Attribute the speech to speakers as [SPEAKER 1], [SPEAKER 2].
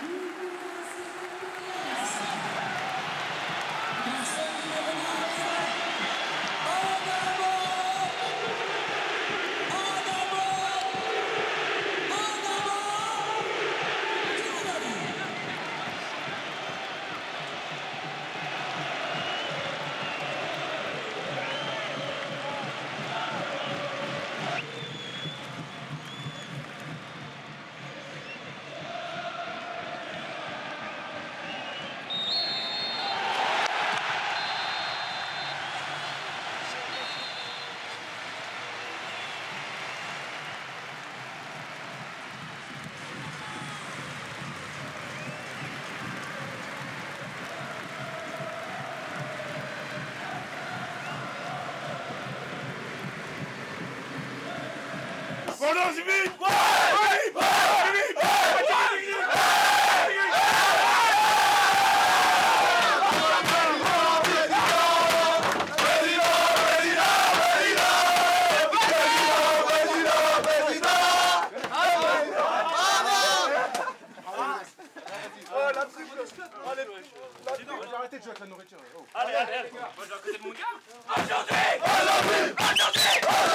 [SPEAKER 1] Woo! Pendant vite
[SPEAKER 2] Arrêtez de jouer avec la nourriture. Oh.
[SPEAKER 1] Allez, allez, allez Moi, je vais à côté de mon gars
[SPEAKER 3] Aujourd'hui Aujourd'hui Aujourd'hui